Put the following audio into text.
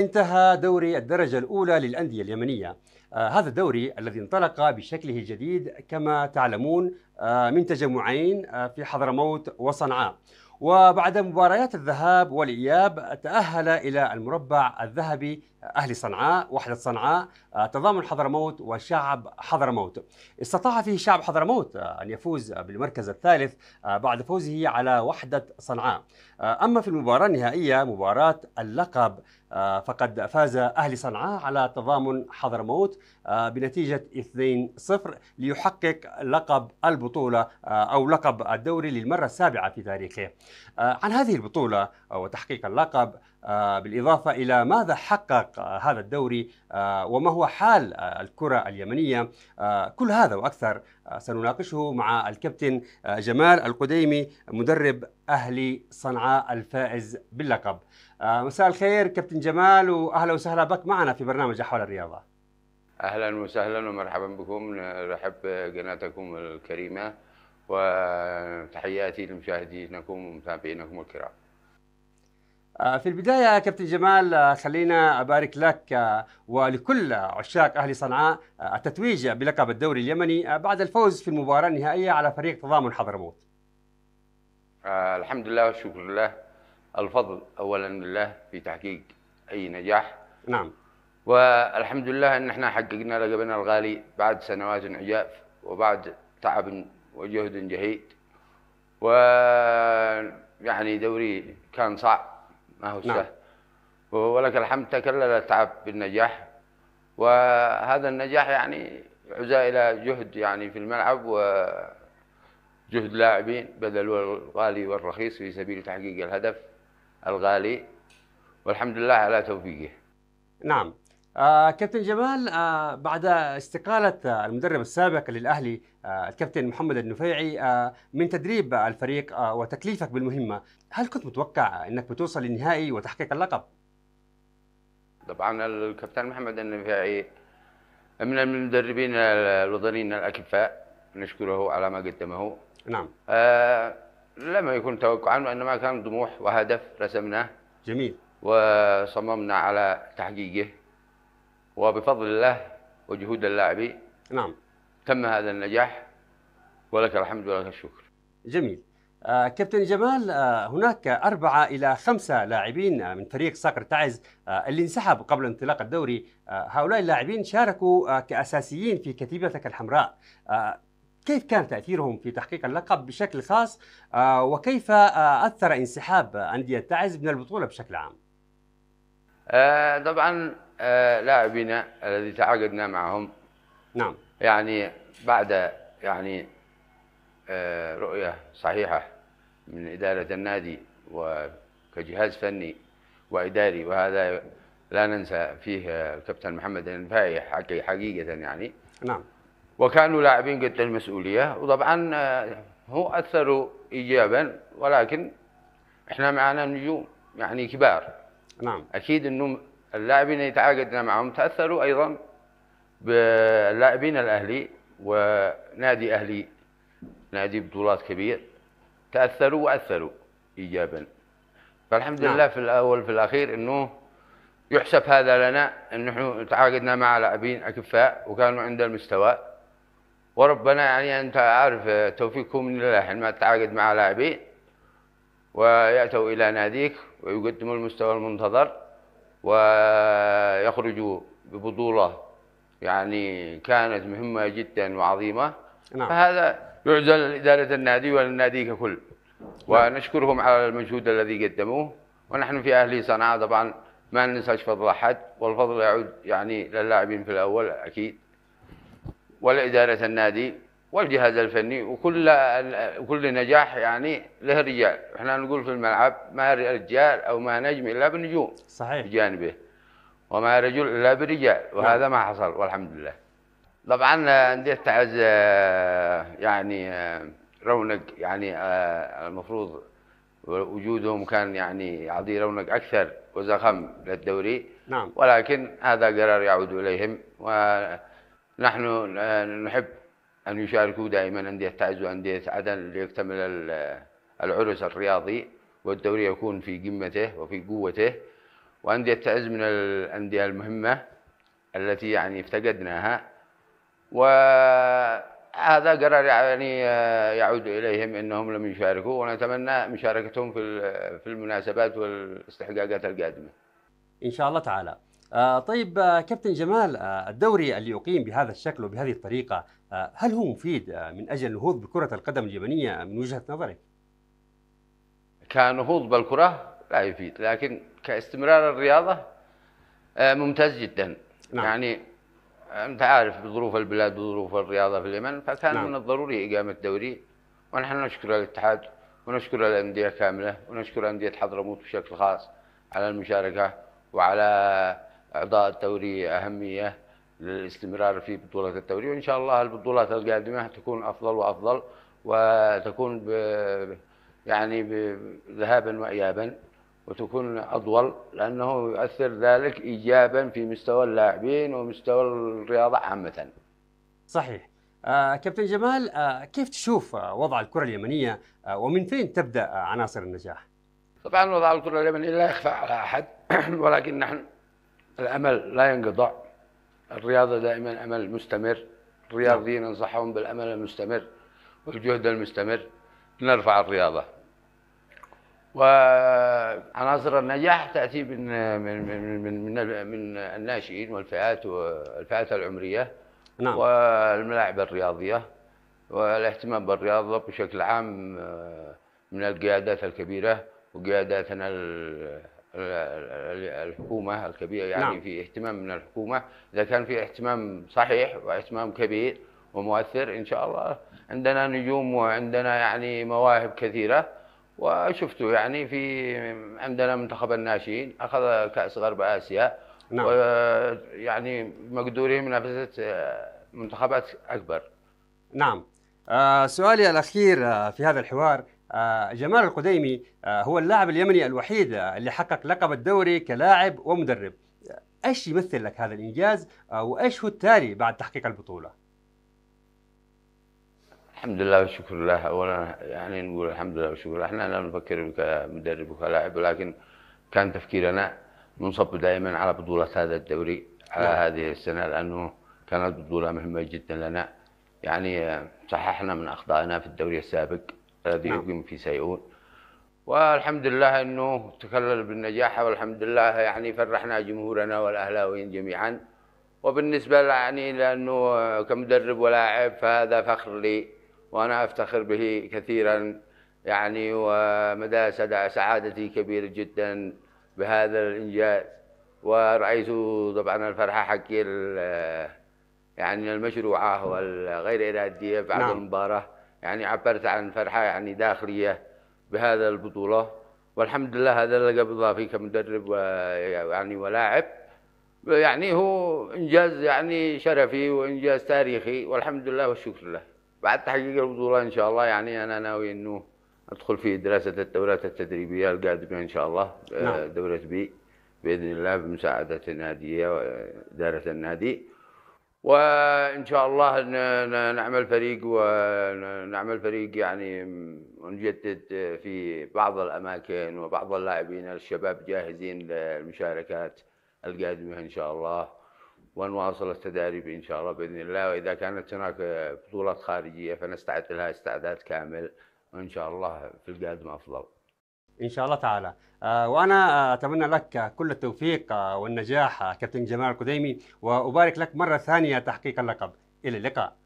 انتهى دوري الدرجة الأولى للأندية اليمنية. آه هذا الدوري الذي انطلق بشكله الجديد كما تعلمون آه من تجمعين آه في حضرموت وصنعاء. وبعد مباريات الذهاب والإياب تأهل إلى المربع الذهبي أهل صنعاء وحدة صنعاء تضامن حضرموت وشعب حضرموت. استطاع فيه شعب حضرموت أن يفوز بالمركز الثالث بعد فوزه على وحدة صنعاء. أما في المباراة النهائية مباراة اللقب فقد فاز أهل صنعاء على تضامن حضرموت بنتيجة 2-0 ليحقق لقب البطولة أو لقب الدوري للمرة السابعة في تاريخه. عن هذه البطولة وتحقيق اللقب بالإضافة إلى ماذا حقق هذا الدوري وما هو حال الكرة اليمنية. كل هذا وأكثر سنناقشه مع الكابتن جمال القديمي مدرب أهلي صنعاء الفائز باللقب. مساء الخير كابتن جمال وأهلا وسهلا بك معنا في برنامج أحوال الرياضة. أهلا وسهلا ومرحبا بكم. نرحب بقناتكم الكريمة وتحياتي لمشاهدينكم ومتابعينكم الكرام. في البداية كابتن جمال خلينا أبارك لك ولكل عشاق أهل صنعاء التتويج بلقب الدوري اليمني بعد الفوز في المباراة النهائية على فريق تضامن حضرموت. آه الحمد لله والشكر لله. الفضل أولا لله في تحقيق أي نجاح. نعم. والحمد لله إن إحنا حققنا لقبنا الغالي بعد سنوات عجاف وبعد تعب وجهد جهيد. ويعني دوري كان صعب. ما هو نعم. سهل. ولك الحمد تكلل التعب بالنجاح. وهذا النجاح يعني عزا إلى جهد يعني في الملعب وجهد لاعبين بذلوا الغالي والرخيص في سبيل تحقيق الهدف الغالي. والحمد لله على توفيقه. نعم. آه كابتن جمال آه بعد استقالة آه، المدرب السابق للأهلي آه الكابتن محمد النفيعي آه من تدريب الفريق آه وتكليفك بالمهمة هل كنت متوقع أنك بتوصل للنهائي وتحقيق اللقب؟ طبعا الكابتن محمد النفاعي من المدربين الوطنيين الأكفاء نشكره على ما قدمه. نعم. آه لم يكن توقعا وإنما كان طموح وهدف رسمناه. جميل. وصممنا على تحقيقه. وبفضل الله وجهود اللاعبين نعم. تم هذا النجاح ولك الحمد ولك الشكر. جميل. آه كابتن جمال آه هناك أربعة إلى خمسة لاعبين آه من فريق صقر تعز آه اللي انسحب قبل انطلاق الدوري. آه هؤلاء اللاعبين شاركوا آه كأساسيين في كتيبتك الحمراء. آه كيف كان تأثيرهم في تحقيق اللقب بشكل خاص؟ آه وكيف آه أثر انسحاب أندية تعز من البطولة بشكل عام؟ آه طبعا لاعبينا الذي تعاقدنا معهم. نعم. يعني بعد يعني آه، رؤية صحيحة من إدارة النادي وكجهاز فني وإداري وهذا لا ننسى فيه آه، الكابتن محمد النفاعي حقي- حقيقة يعني. نعم. وكانوا لاعبين قد المسؤولية وطبعا آه، هو أثروا إيجابا ولكن إحنا معنا نجوم يعني كبار. نعم. أكيد إنه اللاعبين اللي تعاقدنا معهم تأثروا أيضا باللاعبين الأهلي ونادي أهلي نادي بطولات كبير تأثروا وأثروا ايجابا. فالحمد نعم. لله في الأول في الأخير إنه يحسب هذا لنا إن نحن تعاقدنا مع لاعبين أكفاء وكانوا عند المستوى. وربنا يعني أنت عارف توفيقكم من الله حينما تتعاقد مع لاعبين ويأتوا إلى ناديك ويقدموا المستوى المنتظر. ويخرجوا ببطولة يعني كانت مهمة جدا وعظيمة. نعم. فهذا يعزل لإدارة النادي وللنادي ككل. ونشكرهم على المجهود الذي قدموه. ونحن في أهلي صنعاء طبعا ما ننساش فضل أحد والفضل يعود يعني للاعبين في الأول أكيد. ولإدارة النادي والجهاز الفني وكل كل نجاح يعني له رجال. إحنا نقول في الملعب ما رجال أو ما نجم إلا بالنجوم صحيح. بجانبه. وما رجل إلا برجال. وهذا ما حصل والحمد لله. طبعا انديه تعز آه، يعني آه، رونق يعني آه، المفروض وجودهم كان يعني يعطي رونق أكثر وزخم للدوري. نعم. ولكن هذا قرار يعود إليهم. ونحن نحب أن يشاركوا دائما أندية تعز وأندية عدن ليكتمل ال- العرس الرياضي والدوري يكون في قمته وفي قوته وانديه تعز من الأندية المهمة التي يعني افتقدناها وهذا قرار يعني يعود إليهم إنهم لم يشاركوا ونتمنى مشاركتهم في المناسبات والإستحقاقات القادمة. إن شاء الله تعالى. آه طيب آه كابتن جمال آه الدوري اللي يقيم بهذا الشكل وبهذه الطريقة آه هل هو مفيد من أجل النهوض بكرة القدم اليمنية من وجهة نظرك؟ كنهوض بالكرة لا يفيد لكن كاستمرار الرياضة آه ممتاز جدا نعم. يعني أنت عارف بظروف البلاد وظروف الرياضة في اليمن فكان نعم. من الضروري إقامة دوري ونحن نشكر الاتحاد ونشكر الأندية كاملة ونشكر أندية حضرموت بشكل خاص على المشاركة وعلى أعضاء الدوري أهمية للاستمرار في بطولة الدوري وإن شاء الله البطولات القادمة تكون أفضل وأفضل وتكون ب يعني ذهابا وايابا وتكون أطول لأنه يؤثر ذلك إيجابا في مستوى اللاعبين ومستوى الرياضة عامة. صحيح. آه كابتن جمال آه كيف تشوف آه وضع الكرة اليمنية؟ آه ومن فين تبدأ آه عناصر النجاح؟ طبعا وضع الكرة اليمنية لا يخفى على أحد ولكن نحن الأمل لا ينقطع. الرياضة دائما أمل مستمر. الرياضيين ننصحهم بالأمل المستمر والجهد المستمر. نرفع الرياضة. وعناصر النجاح تأتي من من من من, من الناشئين والفئات والفئات العمرية نعم. والملاعب الرياضية والاهتمام بالرياضة بشكل عام من القيادات الكبيرة وقياداتنا الحكومة الكبيرة يعني نعم. في اهتمام من الحكومة. إذا كان في اهتمام صحيح واهتمام كبير ومؤثر إن شاء الله عندنا نجوم وعندنا يعني مواهب كثيرة. وشفته يعني في عندنا منتخب الناشئين أخذ كأس غرب آسيا. نعم. ويعني مقدورين منافسه منتخبات أكبر. نعم. آه سؤالي الأخير آه، في هذا الحوار. آه جمال القديمي آه هو اللاعب اليمني الوحيد اللي حقق لقب الدوري كلاعب ومدرب. إيش يمثل لك هذا الإنجاز؟ آه وإيش هو التالي بعد تحقيق البطولة؟ الحمد لله والشكر لله اولا يعني نقول الحمد لله والشكر لله إحنا لا نفكر كمدرب وكلاعب ولكن كان تفكيرنا منصب دائما على بطولة هذا الدوري على نعم. هذه السنة لأنه كانت بطولة مهمة جدا لنا. يعني صححنا من أخطائنا في الدوري السابق. الذي نعم. يقيم في سيئون والحمد لله إنه تكلل بالنجاح والحمد لله يعني فرحنا جمهورنا والأهلاويين جميعا وبالنسبة يعني لأنه كمدرب ولاعب فهذا فخر لي وأنا أفتخر به كثيرا يعني ومدى سعادتي كبيرة جدا بهذا الإنجاز ورأيت طبعا الفرحة حقي يعني المشروعة والغير إرادية بعد نعم. المباراة يعني عبرت عن فرحة يعني داخلية بهذا البطولة. والحمد لله هذا اللقب إضافي كمدرب ويعني ولاعب. يعني هو إنجاز يعني شرفي وإنجاز تاريخي والحمد لله والشكر له. بعد تحقيق البطولة إن شاء الله يعني أنا ناوي إنه أدخل في دراسة الدورات التدريبية القادمة إن شاء الله نعم. دورة بي بإذن الله بمساعدة النادية وإدارة النادي. وإن شاء الله نعمل فريق ونعمل فريق يعني ونجدد في بعض الأماكن وبعض اللاعبين الشباب جاهزين للمشاركات القادمة إن شاء الله ونواصل التدريب إن شاء الله بإذن الله وإذا كانت هناك بطولات خارجية فنستعد لها استعداد كامل وان شاء الله في القادم أفضل. إن شاء الله تعالى آه، وأنا أتمنى لك كل التوفيق آه، والنجاح كابتن جمال القديمي وأبارك لك مرة ثانية تحقيق اللقب إلى اللقاء.